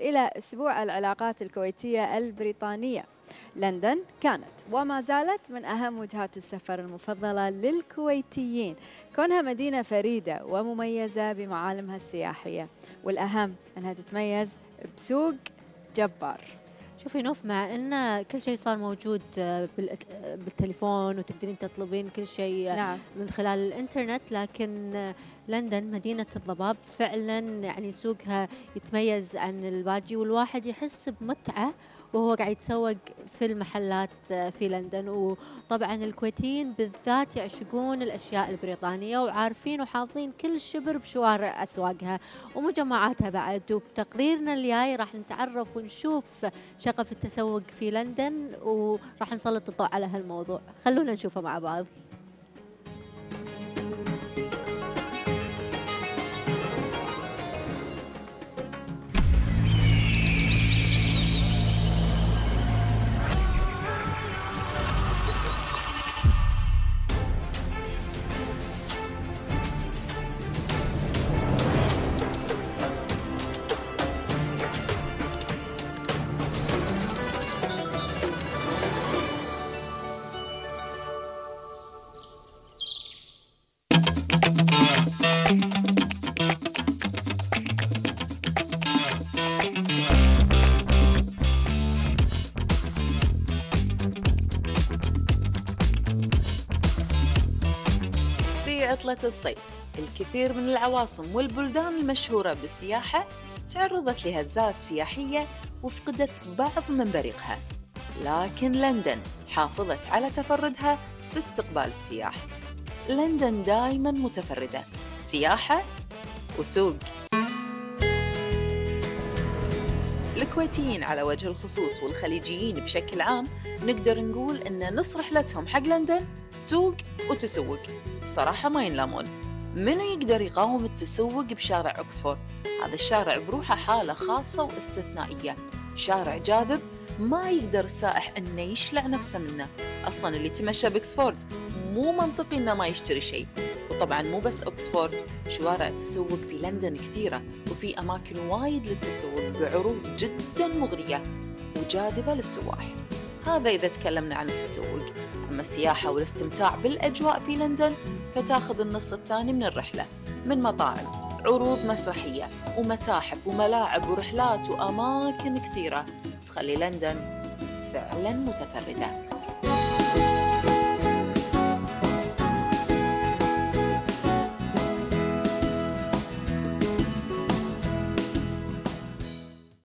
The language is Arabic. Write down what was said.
إلى أسبوع العلاقات الكويتية البريطانية. لندن كانت وما زالت من أهم وجهات السفر المفضلة للكويتيين. كونها مدينة فريدة ومميزة بمعالمها السياحية والأهم أنها تتميز بسوق جبار. شوفي نوف مع إن كل شيء صار موجود آه، بالتليفون وتقدرين تطلبين كل شيء نعم. من خلال الإنترنت لكن آه، لندن مدينة الضباب فعلا يعني سوقها يتميز عن الباقي والواحد يحس بمتعة وهو قاعد يتسوق في المحلات في لندن. وطبعا الكويتيين بالذات يعشقون الأشياء البريطانية وعارفين وحافظين كل شبر بشوارع أسواقها ومجمعاتها بعد. وبتقريرنا الجاي راح نتعرف ونشوف شغف التسوق في لندن وراح نسلط الضوء على هالموضوع. خلونا نشوفه مع بعض. عطلة الصيف. الكثير من العواصم والبلدان المشهورة بالسياحة تعرضت لهزات سياحية وفقدت بعض من بريقها. لكن لندن حافظت على تفردها في استقبال السياح. لندن دائما متفردة. سياحة وسوق. الكويتيين على وجه الخصوص والخليجيين بشكل عام نقدر نقول إن نص رحلتهم حق لندن سوق وتسوق. الصراحة ما ينلامون. منو يقدر يقاوم التسوق بشارع أكسفورد؟ هذا الشارع بروحه حالة خاصة واستثنائية. شارع جاذب ما يقدر السائح إنه يشلع نفسه منه. أصلا اللي تمشى بأكسفورد مو منطقي إنه ما يشتري شيء. وطبعا مو بس اوكسفورد شوارع التسوق في لندن كثيرة وفي أماكن وايد للتسوق بعروض جدا مغرية وجاذبة للسواح. هذا إذا تكلمنا عن التسوق. أما السياحة والاستمتاع بالأجواء في لندن فتاخذ النص الثاني من الرحلة من مطاعم عروض مسرحية ومتاحف وملاعب ورحلات وأماكن كثيرة. تخلي لندن فعلا متفردة.